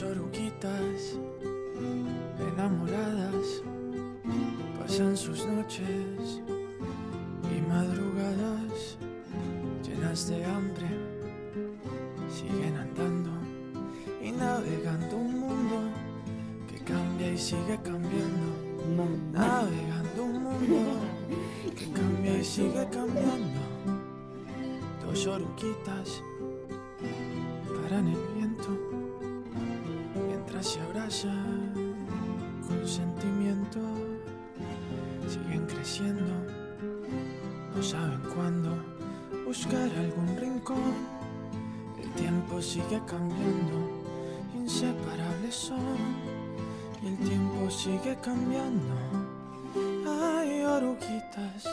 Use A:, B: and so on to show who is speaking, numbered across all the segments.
A: Dos enamoradas pasan sus noches y madrugadas llenas de hambre. Siguen andando y navegando un mundo que cambia y sigue cambiando. Navegando un mundo que cambia y sigue cambiando. Dos oruguitas paran el viento se abrazan con sentimiento. Siguen creciendo, no saben cuándo buscar algún rincón. El tiempo sigue cambiando, inseparables son. Y el tiempo sigue cambiando. Ay, oruguitas,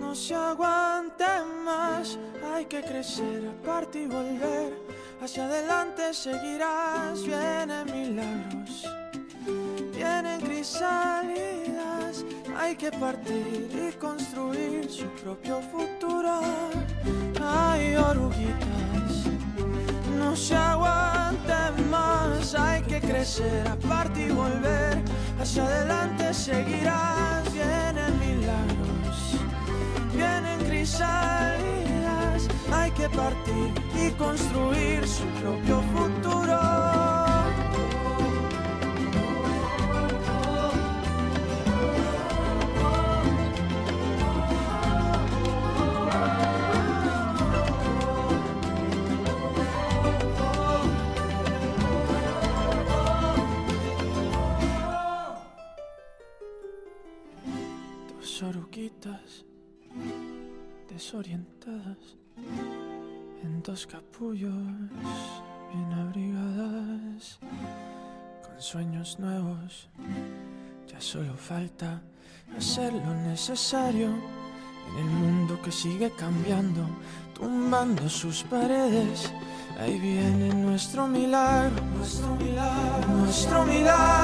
A: no se aguanten más. Hay que crecer, aparte y volver. Hacia adelante seguirás. Vienen milagros, vienen crisálidas. Hay que partir y construir su propio futuro. Ay, oruguitas, no se aguanten más. Hay que crecer, aparte y volver. Hacia adelante seguirás. Vienen milagros, que partir y construir su propio futuro. Dos oruguitas desorientadas en dos capullos bien abrigadas con sueños nuevos. Ya solo falta hacer lo necesario en el mundo que sigue cambiando, tumbando sus paredes. Ahí viene nuestro milagro, nuestro milagro, nuestro milagro,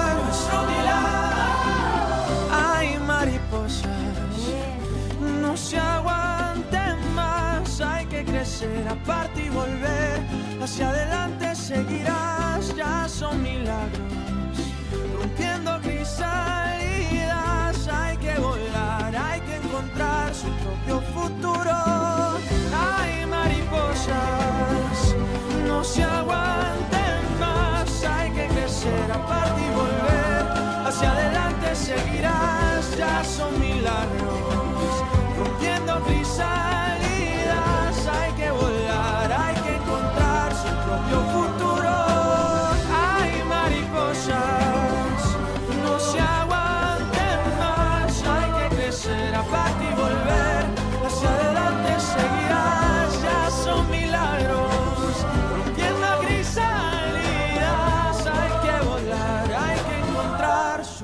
A: Hacia adelante seguirás,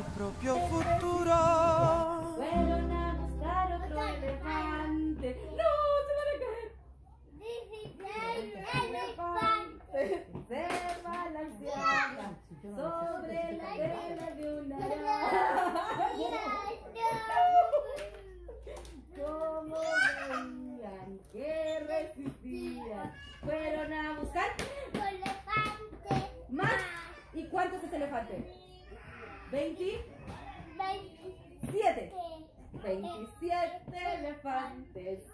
A: su propio futuro.
B: Fueron a buscar otro elefante. ¡No! ¡Se van a caer! Se balanceaba sobre la tela de una araña. ¿Cómo veían que resistían? Fueron a buscar más. ¿Y cuánto es ese elefante? ¿27? 27 elefantes.